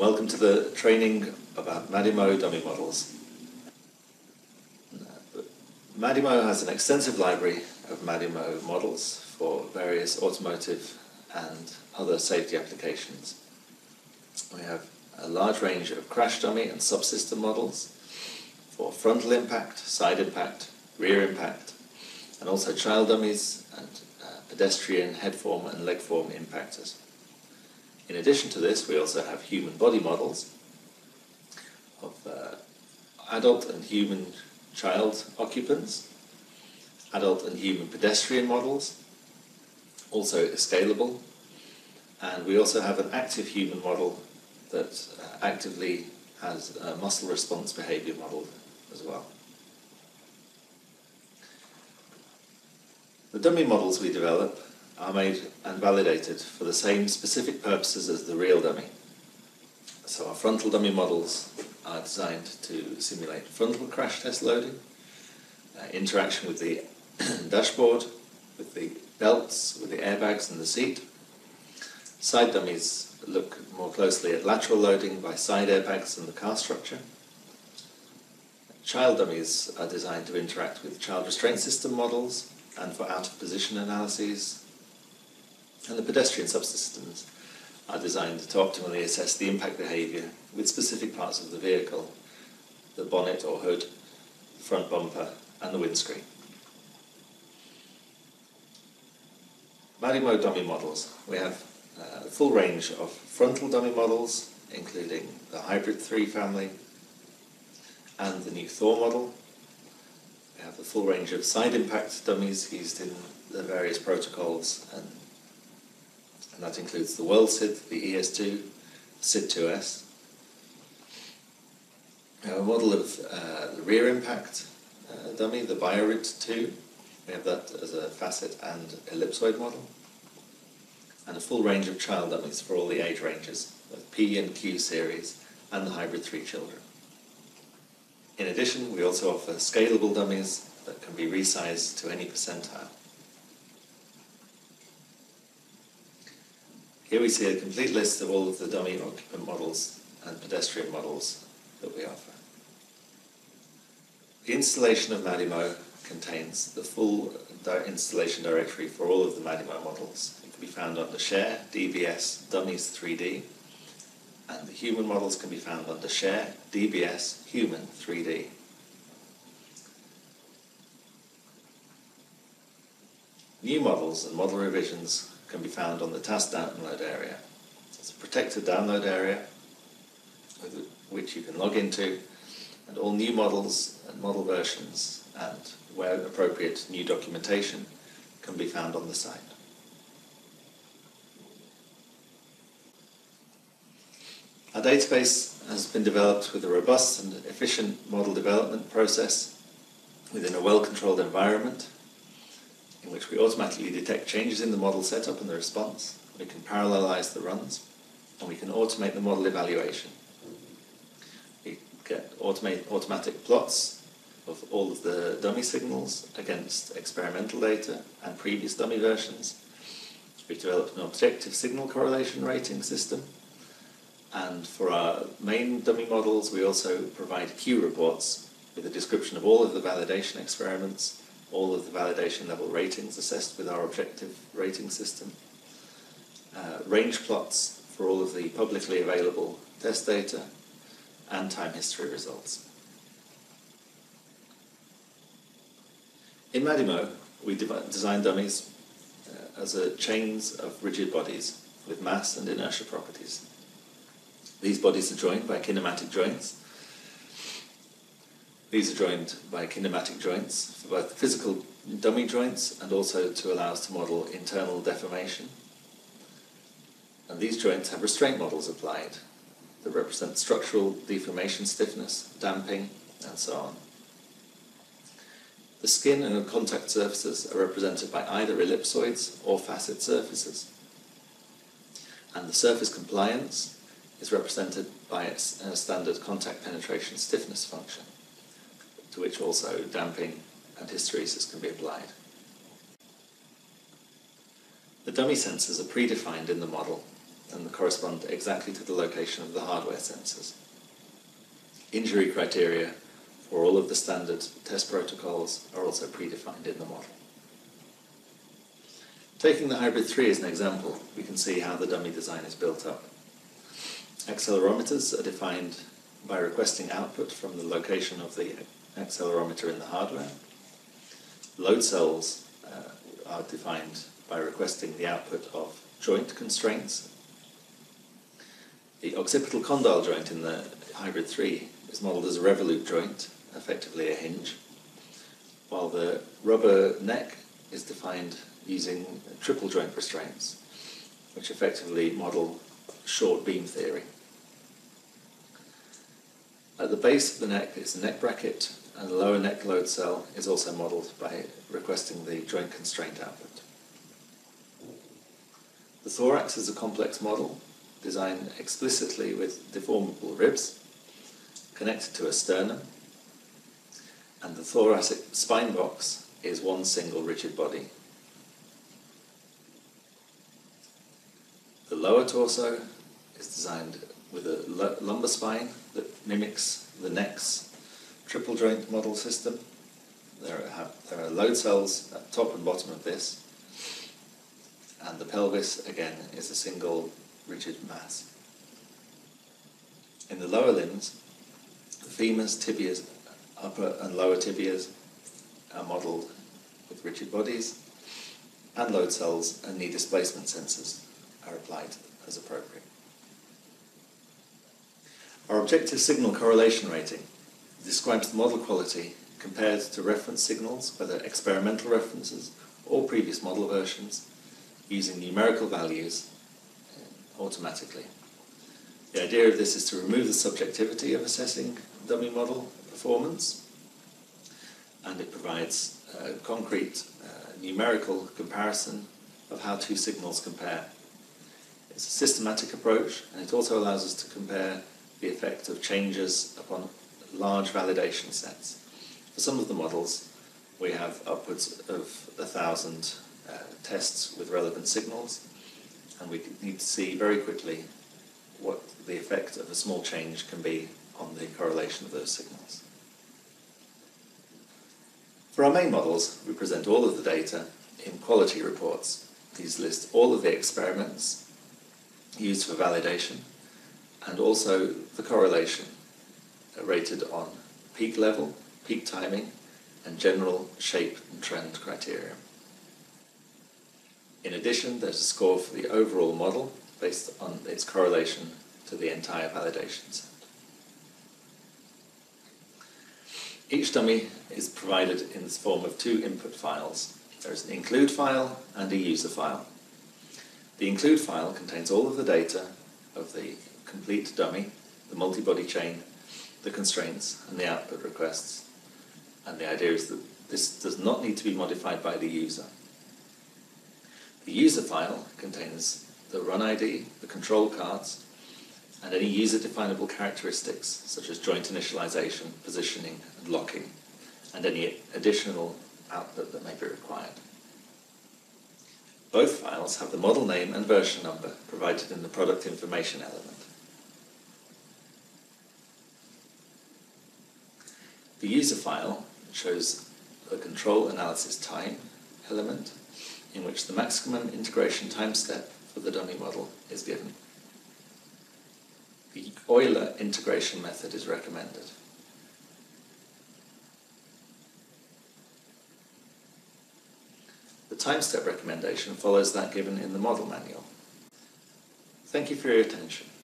welcome to the training about MADYMO dummy models. MADYMO has an extensive library of MADYMO models for various automotive and other safety applications. We have a large range of crash dummy and subsystem models for frontal impact, side impact, rear impact, and also child dummies and uh, pedestrian head form and leg form impactors. In addition to this, we also have human body models of uh, adult and human child occupants, adult and human pedestrian models, also scalable, and we also have an active human model that uh, actively has a muscle response behavior model as well. The dummy models we develop are made and validated for the same specific purposes as the real dummy. So our frontal dummy models are designed to simulate frontal crash test loading, uh, interaction with the dashboard, with the belts, with the airbags and the seat. Side dummies look more closely at lateral loading by side airbags and the car structure. Child dummies are designed to interact with child restraint system models and for out of position analyses. And the pedestrian subsystems are designed to optimally assess the impact behaviour with specific parts of the vehicle, the bonnet or hood, front bumper and the windscreen. MADYMO dummy models. We have uh, a full range of frontal dummy models, including the Hybrid 3 family and the new Thor model. We have the full range of side impact dummies used in the various protocols, and, and that includes the World WorldSID, the ES2, SID2S. We have a model of uh, the rear impact uh, dummy, the BioRID 2. We have that as a facet and ellipsoid model and a full range of child dummies for all the age ranges, both P and Q series, and the hybrid 3 children. In addition, we also offer scalable dummies that can be resized to any percentile. Here we see a complete list of all of the dummy occupant models and pedestrian models that we offer. The installation of MADYMO contains the full installation directory for all of the MADYMO models It can be found under Share, DBS, Dummies 3D, and the human models can be found under Share, DBS, Human 3D. New models and model revisions can be found on the TASS download area. It's a protected download area which you can log into, and all new models and model versions and, where appropriate, new documentation can be found on the site. Our database has been developed with a robust and efficient model development process within a well-controlled environment in which we automatically detect changes in the model setup and the response. We can parallelize the runs and we can automate the model evaluation. We get automate, automatic plots of all of the dummy signals against experimental data and previous dummy versions. We've developed an objective signal correlation rating system and for our main dummy models, we also provide Q reports with a description of all of the validation experiments, all of the validation level ratings assessed with our objective rating system, uh, range plots for all of the publicly available test data, and time history results. In MADYMO, we design dummies uh, as a chains of rigid bodies with mass and inertia properties. These bodies are joined by kinematic joints. These are joined by kinematic joints both physical dummy joints and also to allow us to model internal deformation. And these joints have restraint models applied that represent structural deformation stiffness, damping, and so on. The skin and contact surfaces are represented by either ellipsoids or facet surfaces. And the surface compliance is represented by its uh, standard contact penetration stiffness function, to which also damping and hysteresis can be applied. The dummy sensors are predefined in the model and correspond exactly to the location of the hardware sensors. Injury criteria for all of the standard test protocols are also predefined in the model. Taking the Hybrid 3 as an example, we can see how the dummy design is built up. Accelerometers are defined by requesting output from the location of the accelerometer in the hardware. Load cells uh, are defined by requesting the output of joint constraints. The occipital condyle joint in the Hybrid 3 is modelled as a revolute joint, effectively a hinge, while the rubber neck is defined using triple joint restraints, which effectively model short beam theory. At the base of the neck is the neck bracket, and the lower neck load cell is also modelled by requesting the joint constraint output. The thorax is a complex model designed explicitly with deformable ribs connected to a sternum, and the thoracic spine box is one single rigid body. The lower torso is designed with a lumbar spine that mimics the neck's triple joint model system. There are, there are load cells at top and bottom of this, and the pelvis again is a single rigid mass. In the lower limbs, the femurs, tibias, upper and lower tibias are modelled with rigid bodies, and load cells and knee displacement sensors are applied as appropriate. Our objective signal correlation rating describes the model quality compared to reference signals, whether experimental references or previous model versions, using numerical values uh, automatically. The idea of this is to remove the subjectivity of assessing dummy model performance, and it provides a concrete uh, numerical comparison of how two signals compare. It's a systematic approach, and it also allows us to compare the effect of changes upon large validation sets. For some of the models, we have upwards of a thousand uh, tests with relevant signals, and we need to see very quickly what the effect of a small change can be on the correlation of those signals. For our main models, we present all of the data in quality reports. These list all of the experiments used for validation and also the correlation rated on peak level, peak timing, and general shape and trend criteria. In addition, there's a score for the overall model based on its correlation to the entire validation set. Each dummy is provided in the form of two input files. There's an include file and a user file. The include file contains all of the data of the complete dummy, the multi-body chain, the constraints, and the output requests. And the idea is that this does not need to be modified by the user. The user file contains the run ID, the control cards, and any user-definable characteristics such as joint initialization, positioning, and locking, and any additional output that may be required. Both files have the model name and version number provided in the product information element. The user file shows the control analysis time element in which the maximum integration time step for the dummy model is given. The Euler integration method is recommended. The time step recommendation follows that given in the model manual. Thank you for your attention.